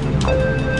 Música